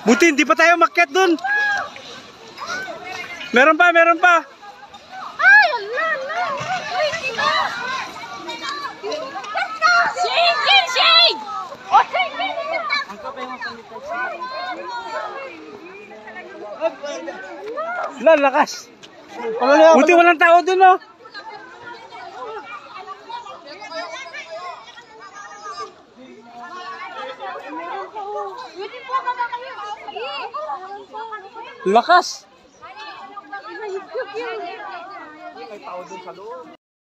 Buti hindi pa tayo makyat dun. Meron pa, meron pa. Ay, ala, ala. Shade, shade, shade. Oh. Lalakas. Buti walang tao dun, oh. Lakas.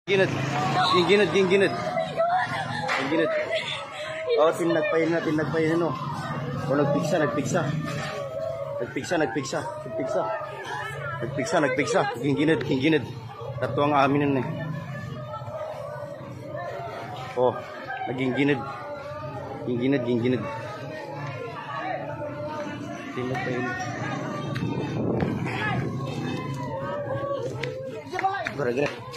Ginid. Ginid, ginid. Ginid. Oh, tinagpayin na, tinagpayin no. O nagpiksa, nagpiksa. Nagpiksa, nagpiksa, nagpiksa. Nagpiksa, nagpiksa. Ginginid, ginginid. Tatlo ang amin nun eh. Oh, naging ginid. Ginginid, ginginid. Tinagpayin. Gara-gara.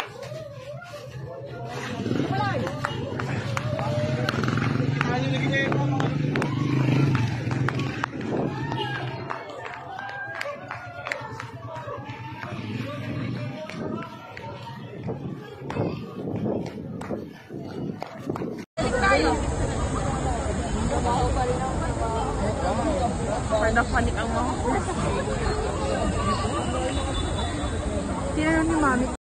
Parang panik ang mga. Tinanong ni mami